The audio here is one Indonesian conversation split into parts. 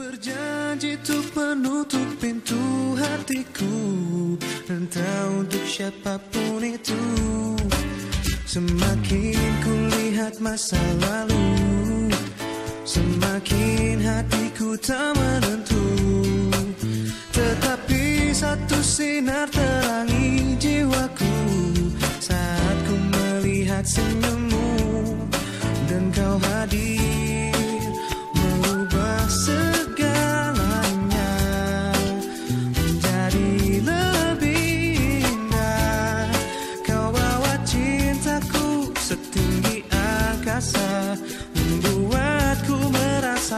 berjanji untuk menutup pintu hatiku. Entah untuk siapa pun itu. Semakin kulihat masa lalu Semakin hatiku tak menentu. Tetapi satu sinar terangi jiwaku. Saat ku melihat senyummu Dan kau hadir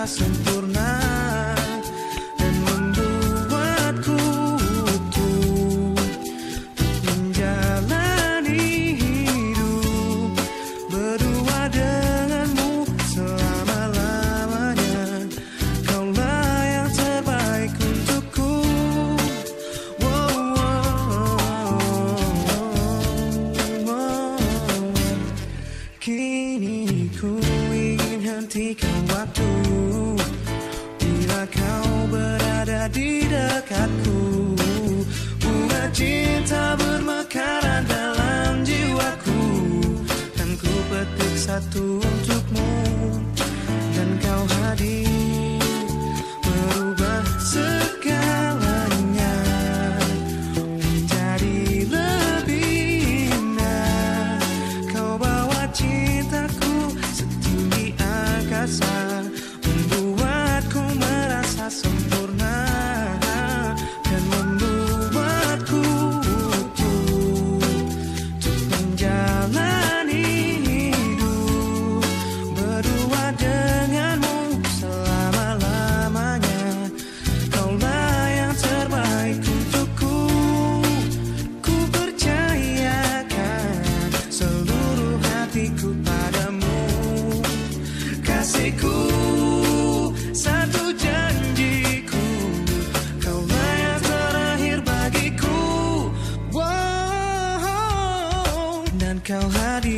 pasan por nada. Hentikan waktu. Bila kau berada di dekatku Bunga cinta bermekaran 又何必